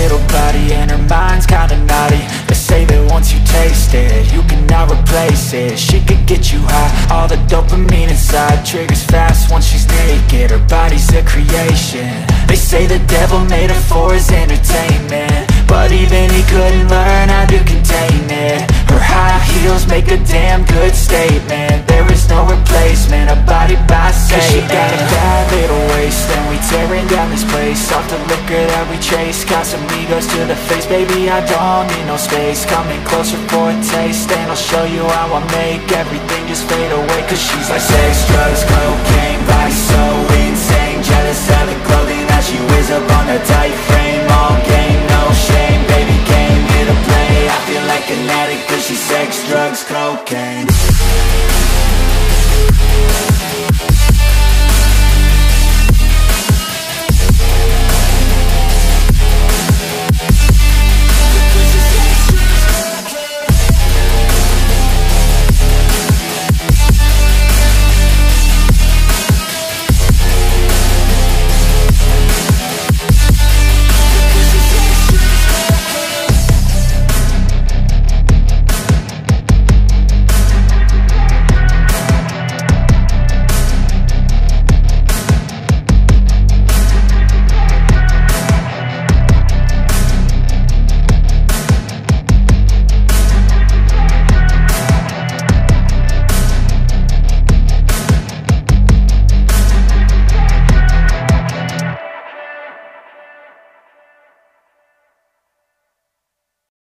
little body and her mind's kinda naughty. They say that once you taste it, you cannot replace it. She could get you high, all the dopamine inside Triggers fast once she's naked, her body's a creation. They say the devil made her for his entertainment good statement There is no replacement, a body by Satan Cause she got a bad little waist And we tearing down this place. Off the liquor that we chase Casamigos to the face. Baby, I don't need no space. Coming closer for a taste And I'll show you how I make everything just fade away. Cause she's like sex, drugs, cocaine